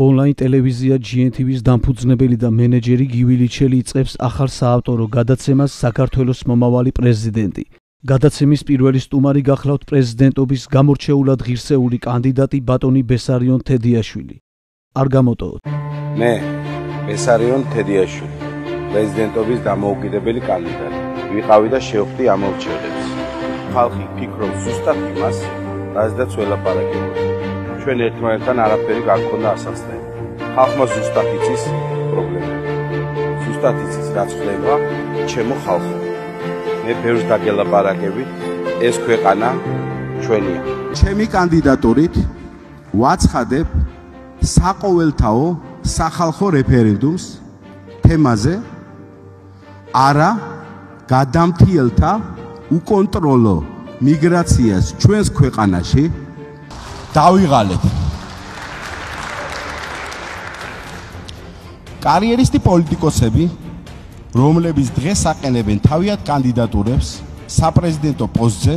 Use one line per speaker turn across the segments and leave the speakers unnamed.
ონლაინ ტელევიზია GNTV-ს დამფუძნებელი და მენეჯერი გივილიჩელი იწევს ახალ საავტორო გადაცემას საქართველოს მომავალი პრეზიდენტი. გადაცემის პირველი სტუმარი გახლავთ პრეზიდენტობის გამორჩეულად ღირსეული კანდიდატი ბატონი ბესარიონ თედიაშვილი. არ გამოტოვოთ.
მე ბესარიონ თედიაშვილი, პრეზიდენტობის დამოუკიდებელი კანდიდატი. ვიყავი და შევხვდი ამორჩევლებს. ხალხი ფიქრობს ზუსტად იმას, რაზეც ველაპარაკებოდი. ჩვენ ერთმანეთთან არაფერი გაგქონდა ასახსნელი. ხალხმა ზუსტად იცის პრობლემები. ზუსტად იცის რაც ხდება ჩემო ხალხო. მე ბევრს დაგელაპარაკები, ეს ქვეყანა ჩვენია.
ჩემი კანდიდატურით ვაცხადებ საყოველთაო სახალხო რეფერენდუმს თემაზე არა გადამთიელთა უკონტროლო მიგრაციას ჩვენს ქვეყანაში დავიღალეთ. კარიერისტი პოლიტიკოსები, რომლებიც დღეს აყენებენ თავიანთ კანდიდატურებს საპრეზიდენტო პოსტზე,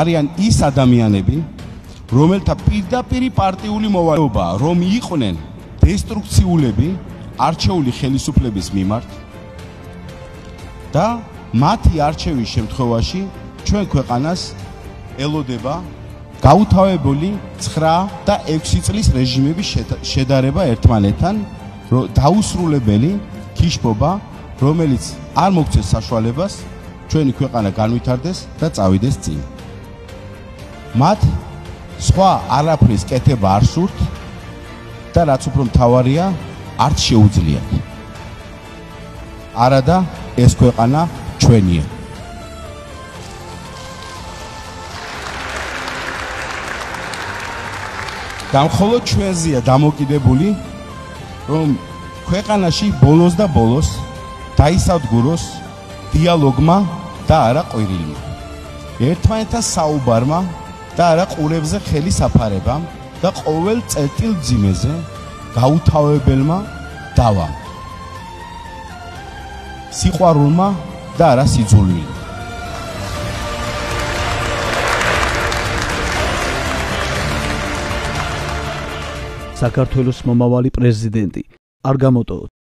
არიან ის ადამიანები, რომელთა პირდაპირი პარტიული მოვალეობა რომ იყვნენ დესტრუქციულები არჩეული ხელისუფლების მიმართ და მათი არჩევის შემთხვევაში ჩვენ ქვეყანას ელოდება გაუთავებელი 9 და 6 წლის რეჟიმების შედარება ერთმანეთთან დაუსრულებელი ქიშბობა რომელიც არ მოგცეს საშუალებას ჩვენი ქვეყანა განვითარდეს და წავიდეს წინ. მათ სხვა არაფრის კეთება არ სურთ და რაც უფრო მთავარია არც შეუძლიათ. არადა ეს ქვეყანა ჩვენია და მხოლოდ ჩვენზეა დამოკიდებული რომ ქვეყანაში ბოლოს და ბოლოს დაისადგუროს დიალოგმა და არა ყვირილმა. ერთმანეთთან საუბარმა და არა ყურებზე ხელის აფარებამ და ყოველ წერტილ ძიმეზე გაუთავებელმა დავამ სიყვარულმა და არა სიძულვილმა
საქართველოს მომავალი პრეზიდენტი. არ გამოტოვოთ